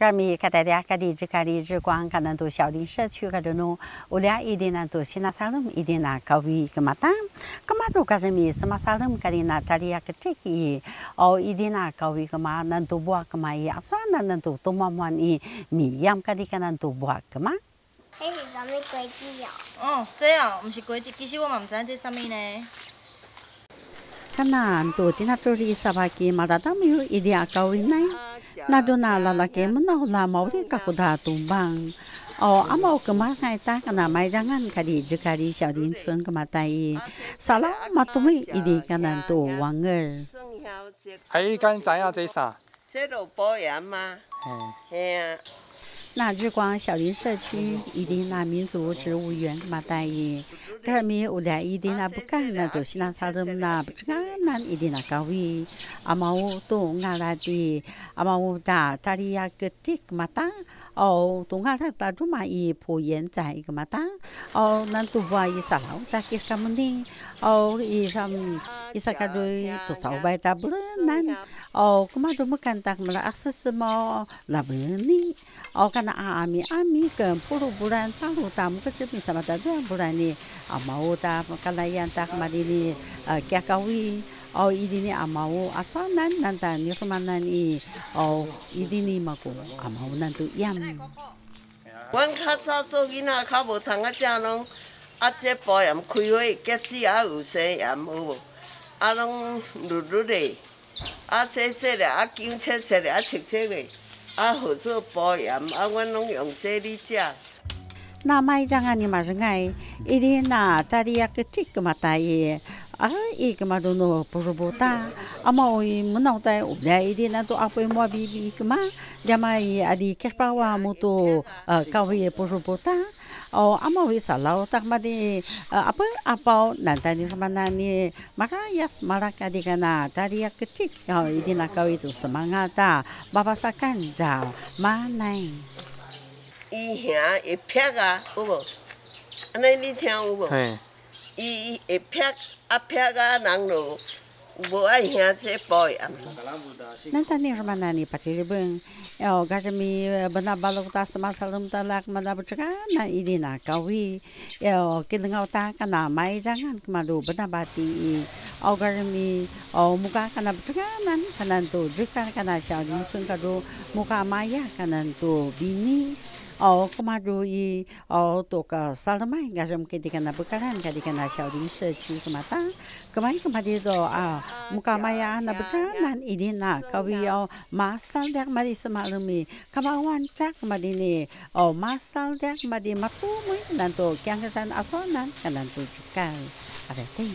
这米看大家各地只看的日光，可能都小的社区个这种，我俩一定呢都是那啥人，一定那高位个嘛当，个嘛都个这米什么啥人，个的那这里个这个，哦一定那高位个嘛，能都不个嘛呀，算那能都都么么呢，米样个的个能都不个嘛。迄是啥物果子哦？哦，这哦，毋是果子，其实我嘛毋知这啥物呢。看那都的那这里啥把给嘛，那他们有一定高位呢。 那都那那那给么那那毛的搞不大都忙。哦，阿、毛个嘛还打个那麦让俺家的就家的小林村个嘛大爷，啥啦嘛都没一点个难多玩二。哎，干怎啊这啥？这路保养吗？哎、嗯、那日光小林社区一定那民族植物园嘛大爷，这面有俩一定那不干那都是那啥子那不干。咱一定来教伊。阿妈乌都阿拉的，阿妈乌达查里亚个这个嘛当。哦，都阿拉达住嘛伊普延在个嘛当。哦，咱都话伊啥老大吉个么呢？哦，伊啥伊啥个对多少百达不了咱。哦，个嘛都么简单么啦？阿是什么那不呢？哦，看那阿阿米阿米跟普鲁布兰大陆达么个这边什么达都不然呢？阿妈乌达个那样达嘛的呢？呃，加高伊。哦，伊哩哩阿妈乌阿嫂难难的，你看嘛难伊哦，伊哩哩嘛个阿妈乌难都一样。阮较早做囡仔，较无通啊食拢，啊即包盐开花，结籽啊有生盐有无？啊拢绿绿的，啊切切嘞，啊姜切切嘞，啊切切嘞，啊好做包盐，啊阮拢用这哩食。那买张啊，你嘛是，伊哩那在哩啊个这个嘛大爷。Aha, ik maar dan nog probota. Ama oi menau tai ubda ide na to apo mo bibi ik ma. Dia mai adi kerpawa mo to kawie probota. Oh, ama oi salau tak ma di apa apo nanta ni sama nani. Maka yas maraka di kana tadi ya kecik. Oh, ide na kawie tu semangata. Baba sakan ja ma nai. Iya, ipega ubo. Anai ni tiang ubo. 伊会劈啊劈啊，人就无爱兄这保养。 nanti ni sama nani pasti beng oh gak mi benar balok ta sama salam talak mana bercakap na ini nak kawi yo kita ngau ta kana mai jangan kemadu benar bati oh gak mi oh muka kana bercakap nan kana tu jika kana xiao jin chun kadu muka maya kana tu bini Oh kemadu i oh tu ke salamai gak kita kana bekalan kita kana xiao jin 社区 kemata kemai kemadi tu ah muka maya na bercakap nan ini nak kawi oh masal dak madi semalumi kamawan cak madi ni oh masal dak madi matu mui nanto kyang kan asonan kan nanto jukal ada tei